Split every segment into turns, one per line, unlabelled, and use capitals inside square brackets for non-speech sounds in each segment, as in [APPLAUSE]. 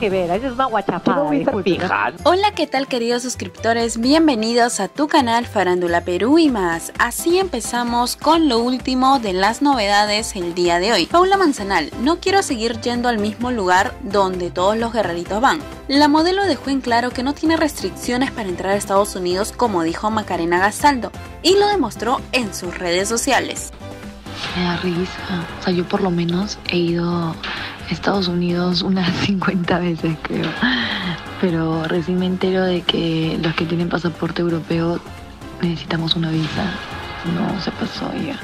que ver, esa es una guachapada. disculpe.
Hola, ¿qué tal queridos suscriptores? Bienvenidos a tu canal Farándula Perú y más. Así empezamos con lo último de las novedades el día de hoy. Paula Manzanal, no quiero seguir yendo al mismo lugar donde todos los guerreritos van. La modelo dejó en claro que no tiene restricciones para entrar a Estados Unidos como dijo Macarena Gastaldo y lo demostró en sus redes sociales.
Me da risa. O sea, yo por lo menos he ido Estados Unidos unas [LAUGHS] 50 veces, creo. Pero recién me entero de que los que tienen pasaporte europeo necesitamos una visa. No, se pasó ya.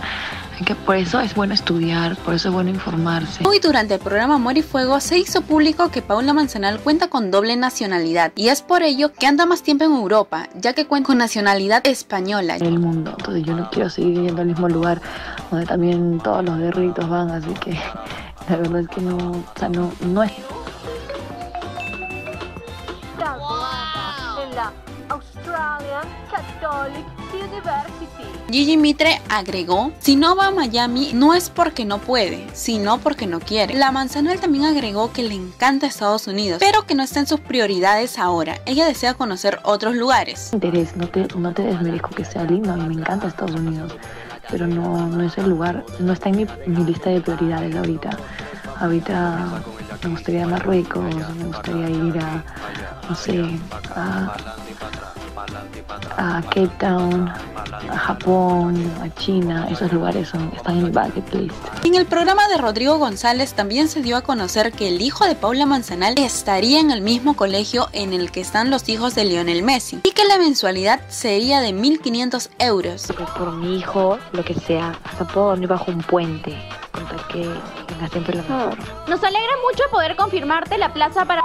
Que por eso es bueno estudiar, por eso es bueno informarse.
Hoy durante el programa Amor y Fuego se hizo público que Paula Manzanal cuenta con doble nacionalidad y es por ello que anda más tiempo en Europa, ya que cuenta con nacionalidad española.
En el mundo, entonces yo no quiero seguir yendo al mismo lugar donde también todos los guerritos van, así que la verdad es que no, o sea, no, no es.
Gigi Mitre agregó, si no va a Miami no es porque no puede, sino porque no quiere. La Manzanal también agregó que le encanta Estados Unidos, pero que no está en sus prioridades ahora. Ella desea conocer otros lugares.
interés, no te, no te desmerezco que sea lindo, a mí me encanta Estados Unidos, pero no, no es el lugar, no está en mi, mi lista de prioridades ahorita. Ahorita me gustaría Marruecos, me gustaría ir a, no sé, a, a Cape Town, a Japón, a China, esos lugares son, están en mi bucket list.
En el programa de Rodrigo González también se dio a conocer que el hijo de Paula Manzanal estaría en el mismo colegio en el que están los hijos de Lionel Messi y que la mensualidad sería de 1.500 euros.
Por mi hijo, lo que sea, hasta puedo dormir bajo un puente, con tal que tenga siempre lo mejor.
Nos alegra mucho poder confirmarte la plaza para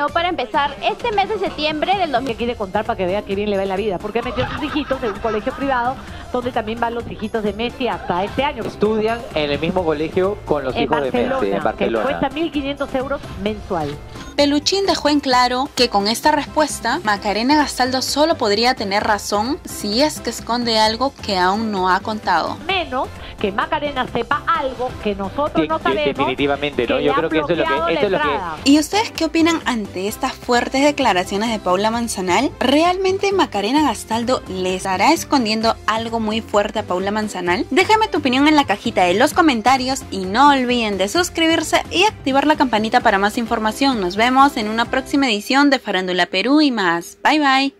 no para empezar este mes de septiembre del 2000.
¿Qué quiere contar para que vea que bien le va en la vida? Porque metió a sus hijitos en un colegio privado donde también van los hijitos de Messi hasta este año.
Estudian en el mismo colegio con los
en
hijos de Messi en
que
Barcelona.
cuesta 1.500 euros mensual.
Peluchín dejó en claro que con esta respuesta Macarena Gastaldo solo podría tener razón si es que esconde algo que aún no ha contado.
Menos que Macarena sepa algo que nosotros
Sí,
no
sí,
sabemos.
definitivamente, ¿no? Yo creo que eso es lo que- eso es lo que-.
¿Y ustedes qué opinan ante estas fuertes declaraciones de Paula Manzanal? ¿Realmente Macarena Gastaldo le estará escondiendo algo muy fuerte a Paula Manzanal? Déjame tu opinión en la cajita de los comentarios y no olviden de suscribirse y activar la campanita para más información. Nos vemos en una próxima edición de Farándula Perú y más. Bye bye.